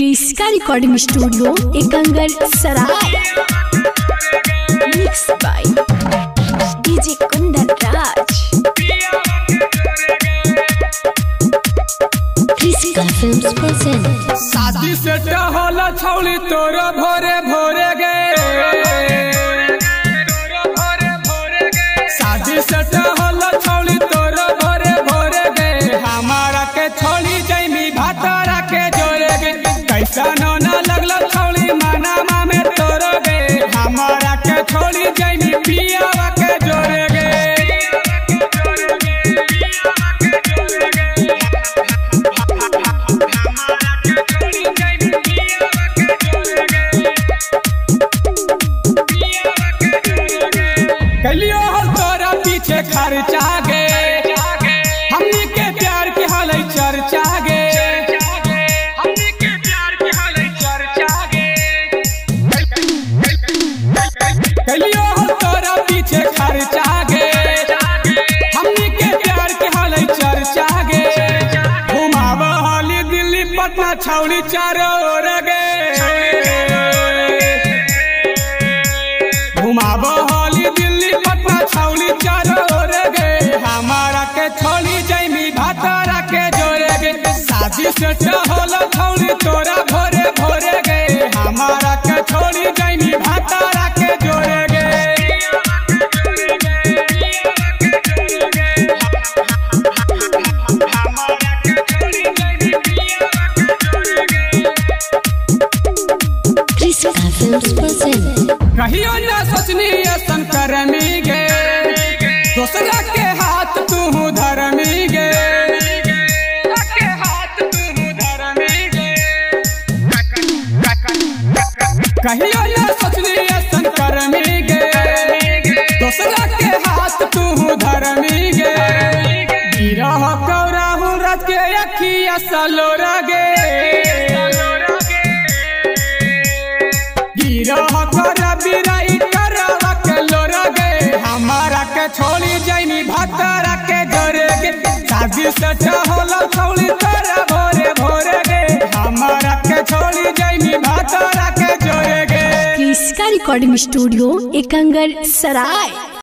Kriska recording studio Ekangar Sarai mix by DJ Kundan Raj Kriska films present शादी से टहल छौली, तोर भोरे भोरे गे। छोड़ी जैमी पियावा के गे कलियो हम तोरा पीछे खर्चा गे पटना छावनी चारों ओर हाली दिल्ली पटना छावनी चारों हमारा के छोड़ी जैमी भातारा के जोरे शादी से छौली तोरा भोरे भोरे कहियो न सोचनी ऐसन करमी गे दूसरा के हाथ तू धरमी गे कहियो न सोचनी ऐसन करमी गे दूसरा के हाथ तू धरमी गे गिरह कौराहू रथ के अखिया सलोरा गे। गिरह कर बिराई कर अकेलो रगे हमारा के छोड़ी जैनी भतरा के जोरे के शादी से चहल छौली तोरा भोरे भोरे गे हमारा के छोड़ी जैनी भतरा के जोरे गे क्रिस्का रिकॉर्डिंग स्टूडियो एकंगर सराय।